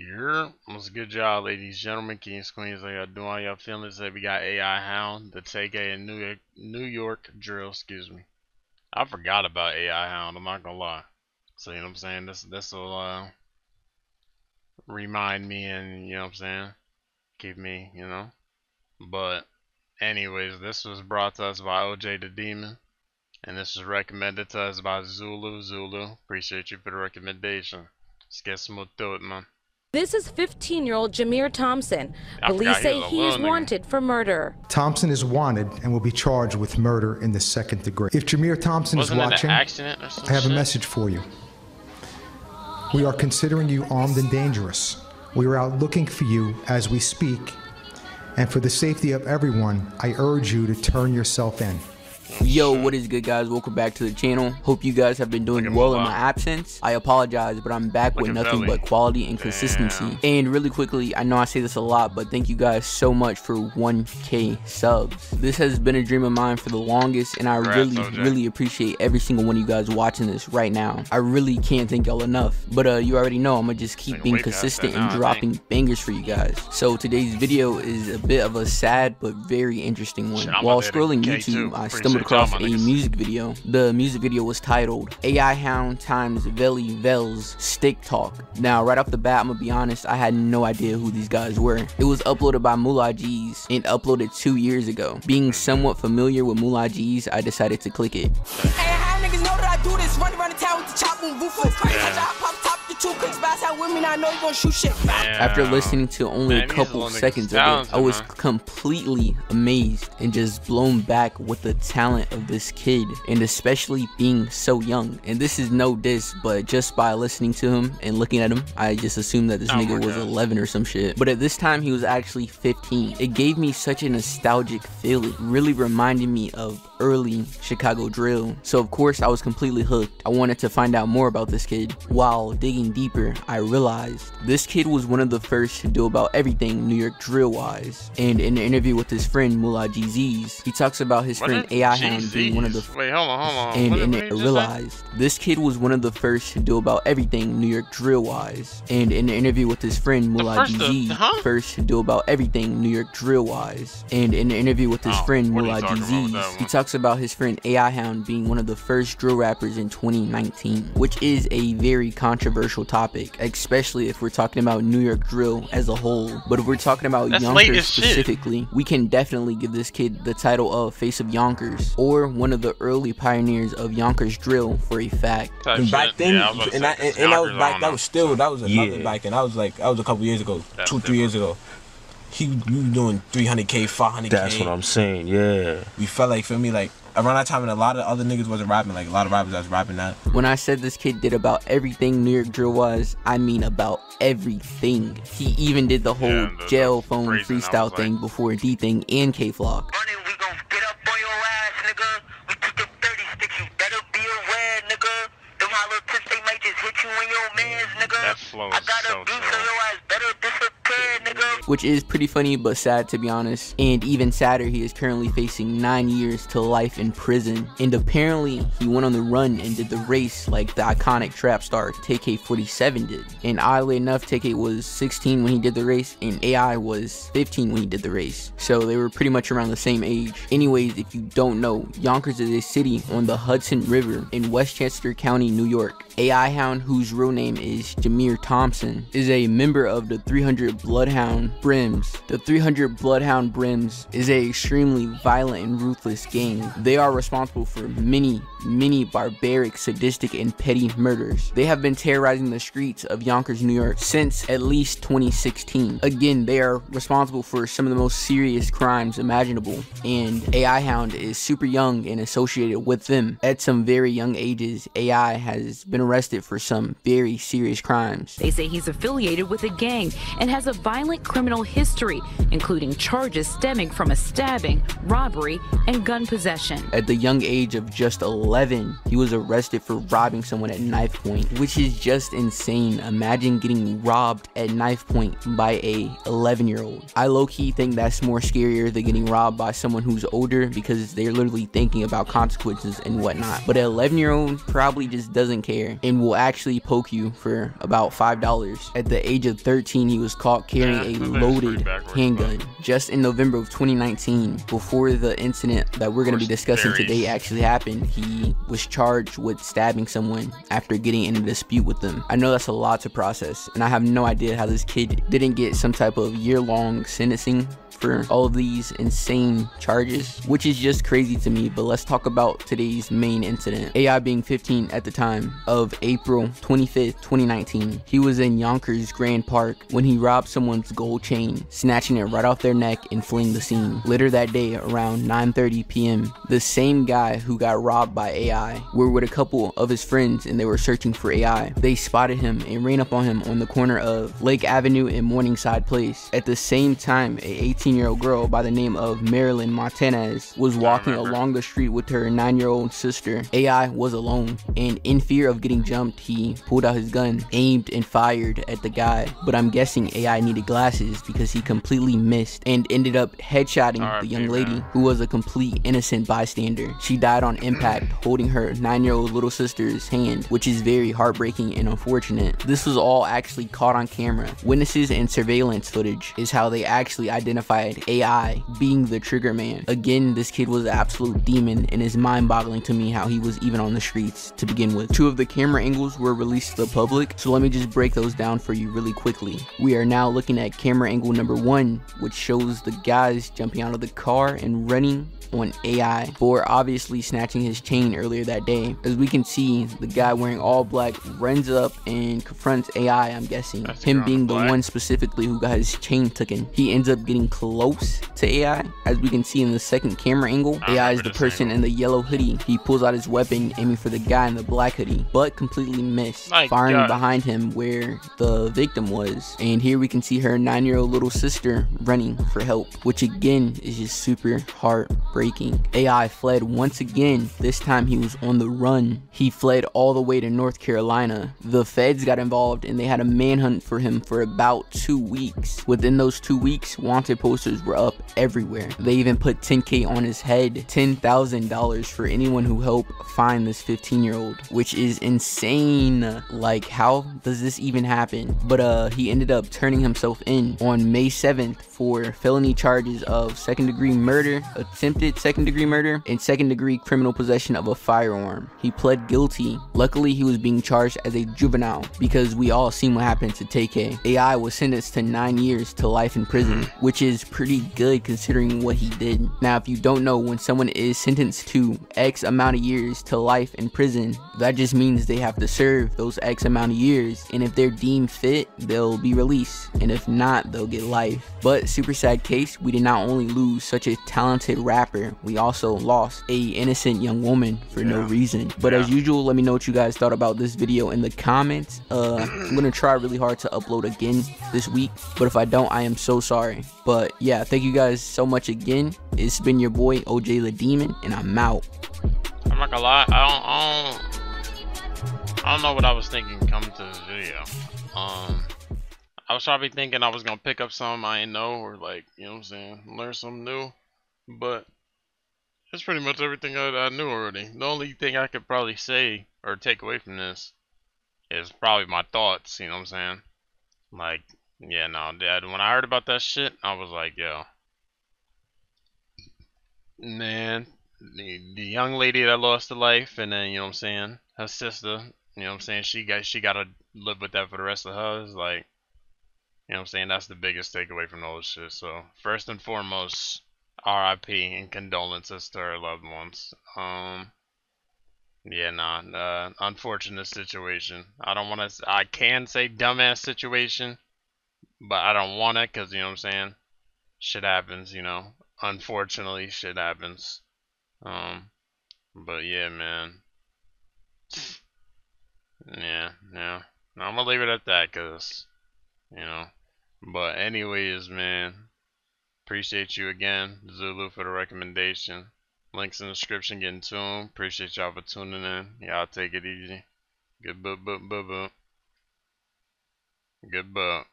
Yeah, was a good job, ladies, and gentlemen, kings, queens. How y'all doing? How y'all feeling? Today we got AI Hound, the Tay-K, and New York, New York drill. Excuse me. I forgot about AI Hound. I'm not gonna lie. So you know what I'm saying? This this will uh, remind me, and you know what I'm saying, keep me, you know. But anyways, this was brought to us by OJ the Demon, and this was recommended to us by Zulu. Zulu, appreciate you for the recommendation. Let's get to it, man. This is 15 year old Jameer Thompson. Police say he is wanted for murder. Thompson is wanted and will be charged with murder in the second degree. If Jameer Thompson Wasn't is watching, I have shit? a message for you. We are considering you armed and dangerous. We are out looking for you as we speak. And for the safety of everyone, I urge you to turn yourself in. Yo, what is good guys? Welcome back to the channel. Hope you guys have been doing well in my absence. I apologize, but I'm back with nothing but quality and consistency. And really quickly, I know I say this a lot, but thank you guys so much for 1k subs. This has been a dream of mine for the longest, and I really, really appreciate every single one of you guys watching this right now. I really can't thank y'all enough. But uh, you already know I'm gonna just keep being consistent and dropping bangers for you guys. So today's video is a bit of a sad but very interesting one. While scrolling YouTube, I stumbled across a music video. The music video was titled AI Hound times Velly Vellz Stick Talk. Now, right off the bat, I'm gonna be honest, I had no idea who these guys were. It was uploaded by Mula Gzz and uploaded two years ago. Being somewhat familiar with Mula Gzz, I decided to click it. Hey, two quick with me, I know you gonna shoot shit. After listening to only Man, a couple seconds of it, I was completely amazed and just blown back with the talent of this kid, and especially being so young. And this is no diss, but just by listening to him and looking at him, I just assumed that this oh nigga was 11 or some shit. But at this time, he was actually 15. It gave me such a nostalgic feeling, really reminding me of early Chicago drill. So of course, I was completely hooked. I wanted to find out more about this kid. While digging deeper, I realized this kid was one of the first to do about everything New York drill wise. And in an interview with his friend Mula Gzz, he talks about his what friend AI Hound being one of the Wait, hold on, hold on. And what in it realized this kid was one of the first to do about everything New York drill wise. And in an interview with his friend Mula Gzz, huh? first to do about everything New York drill wise. And in an interview with his oh, friend Mula Gzz, he talks about his friend AI Hound being one of the first drill rappers in 2019, which is a very controversial topic, especially if we're talking about New York drill as a whole. But if we're talking about That's Yonkers specifically, shit. we can definitely give this kid the title of Face of Yonkers or one of the early pioneers of Yonkers drill for a fact. And back then, yeah, I and, I, and, and that was back, that was still, that was another yeah. back then. That was like, that was a couple years ago, That's two, three years ago he you doing 300k, 500k. That's what I'm saying. Yeah. We felt like, feel me, like around that time, and a lot of other niggas wasn't rapping. Like a lot of rappers was rapping that. When I said this kid did about everything New York drill was, I mean about everything. He even did the whole yeah, the, jail phone freestyle thing like... before Dthang and Kay Flock. That flow is so true which is pretty funny but sad to be honest. And even sadder, he is currently facing 9 years to life in prison. And apparently, he went on the run and did the race like the iconic trap star Tay-K 47 did. And oddly enough, Tay-K was 16 when he did the race, and AI was 15 when he did the race. So they were pretty much around the same age. Anyways, if you don't know, Yonkers is a city on the Hudson River in Westchester County, New York. AI Hound, whose real name is Jameer Thompson, is a member of the 300 Bloodhound Brims. The 300 Bloodhound Brims is a extremely violent and ruthless gang. They are responsible for many, many barbaric, sadistic, and petty murders. They have been terrorizing the streets of Yonkers, New York since at least 2016. Again, they are responsible for some of the most serious crimes imaginable, and AI Hound is super young and associated with them. At some very young ages, AI has been arrested for some very serious crimes. They say he's affiliated with a gang and has a violent criminal criminal history, including charges stemming from a stabbing, robbery, and gun possession. At the young age of just 11, he was arrested for robbing someone at knife point, which is just insane. Imagine getting robbed at knife point by a 11 year old. I low-key think that's more scarier than getting robbed by someone who's older because they're literally thinking about consequences and whatnot. But an 11 year old probably just doesn't care and will actually poke you for about $5. At the age of 13, he was caught carrying a loaded handgun. Just in November of 2019, before the incident that we're going to be discussing today actually happened, he was charged with stabbing someone after getting in a dispute with them. I know that's a lot to process, and I have no idea how this kid didn't get some type of year-long sentencing for all of these insane charges, which is just crazy to me. But let's talk about today's main incident. AI being 15 at the time of April 25th, 2019. He was in Yonkers Grand Park when he robbed someone's gold chain, snatching it right off their neck and fleeing the scene. Later that day, around 9:30 p.m., the same guy who got robbed by AI were with a couple of his friends and they were searching for AI. They spotted him and ran up on him on the corner of Lake Avenue and Morningside Place. At the same time, a 18 year old girl by the name of Marilyn Martinez was walking along the street with her 9 year old sister. AI was alone, and in fear of getting jumped, he pulled out his gun, aimed, and fired at the guy. But I'm guessing AI needed glasses because he completely missed and ended up headshotting the young lady who was a complete innocent bystander. She died on impact holding her 9 year old little sister's hand, which is very heartbreaking and unfortunate. This was all actually caught on camera. Witnesses and surveillance footage is how they actually identified AI being the trigger man. Again, this kid was an absolute demon and it's mind boggling to me how he was even on the streets to begin with. Two of the camera angles were released to the public, so let me just break those down for you really quickly. We are now looking at camera angle number one, which shows the guys jumping out of the car and running on AI for obviously snatching his chain earlier that day. As we can see, the guy wearing all black runs up and confronts AI, I'm guessing. That's Him being the one specifically who got his chain taken. He ends up getting close to AI. As we can see in the second camera angle, AI is the person in the yellow hoodie. He pulls out his weapon aiming for the guy in the black hoodie, but completely missed, My firing God. behind him where the victim was. And here we can see her nine-year-old little sister running for help, which again is just super heartbreaking breaking. AI fled once again. This time he was on the run. He fled all the way to North Carolina. The feds got involved and they had a manhunt for him for about two weeks. Within those two weeks, wanted posters were up everywhere. They even put 10k on his head, $10,000 for anyone who helped find this 15 year old, which is insane. Like, how does this even happen? But uh, he ended up turning himself in on May 7th for felony charges of second degree murder, attempted attempted second degree murder and second degree criminal possession of a firearm. He pled guilty. Luckily, he was being charged as a juvenile because we all seen what happened to Tay-K. AI was sentenced to 9 years to life in prison, mm-hmm. which is pretty good considering what he did. Now, if you don't know, when someone is sentenced to X amount of years to life in prison, that just means they have to serve those X amount of years. And if they're deemed fit, they'll be released. And if not, they'll get life. But super sad case, we did not only lose such a talented rapper rapper, we also lost a innocent young woman for yeah. no reason. But yeah. as usual, let me know what you guys thought about this video in the comments. Uh, I'm gonna try really hard to upload again this week, but if I don't, I am so sorry. But yeah, thank you guys so much again. It's been your boy OJ the Demon, and I'm out. I'm not gonna lie, I don't, I don't, I don't know what I was thinking coming to this video. Um. I was probably thinking I was gonna pick up something I didn't know or like, you know what I'm saying, learn something new. But that's pretty much everything I, I knew already. The only thing I could probably say or take away from this is probably my thoughts, you know what I'm saying? Like, yeah, no, Dad, when I heard about that shit, I was like, yo. Man, the, the young lady that lost her life, and then, you know what I'm saying, her sister, you know what I'm saying, she got, she got to live with that for the rest of hers, like, you know what I'm saying, that's the biggest takeaway from all this shit, so, first and foremost, RIP and condolences to her loved ones. Um, yeah, nah, uh, unfortunate situation. I don't want to. I can say dumbass situation, but I don't want it because you know what I'm saying. Shit happens, you know. Unfortunately, shit happens. Um, but yeah, man. Yeah, yeah. I'm gonna leave it at that because, you know, But anyways, man, appreciate you again, Zulu, for the recommendation. Links in the description. Getting to them. Appreciate y'all for tuning in. Y'all take it easy. Good book, book, book, book. Good book.